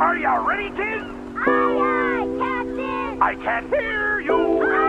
Are you ready, kids? Aye, aye, Captain. I can't hear you.